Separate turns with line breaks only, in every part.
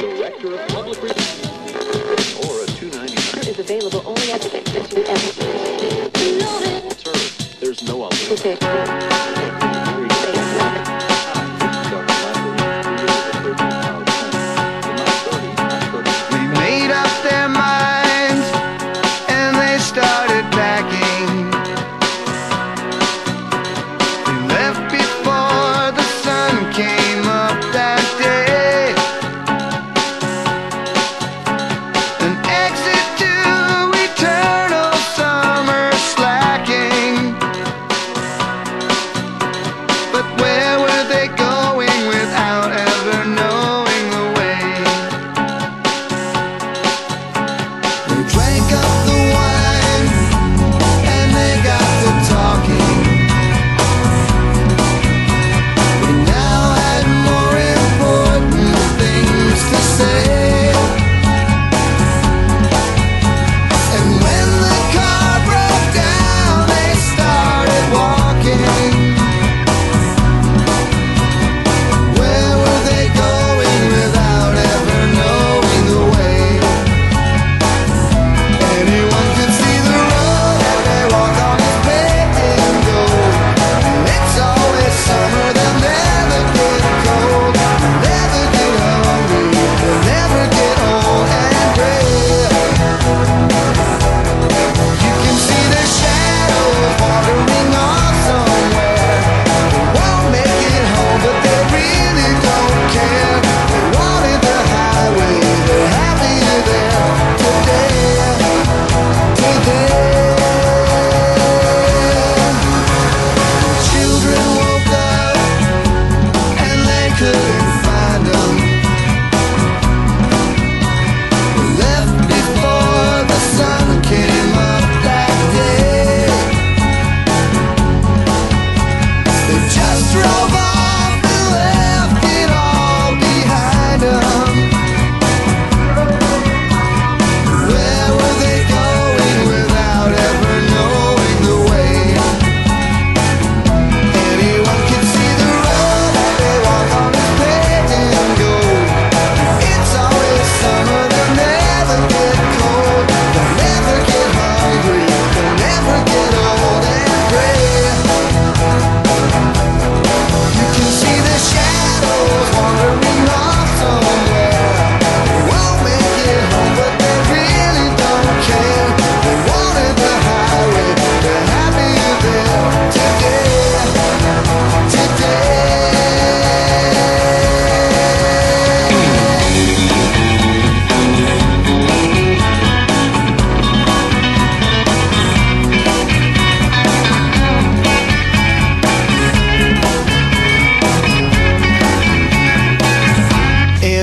Director of Public Relations, or a 299
is available only at the exit.
Sir, there's no alternative.
Okay.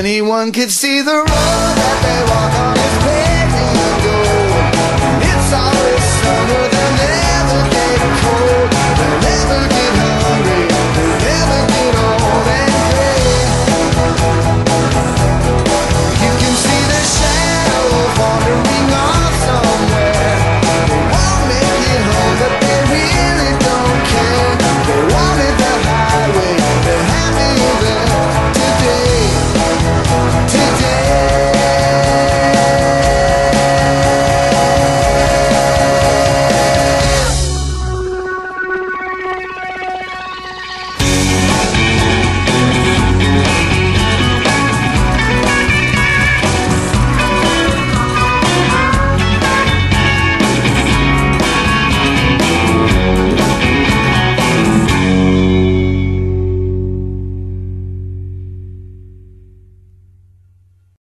Anyone could see the road that they walk.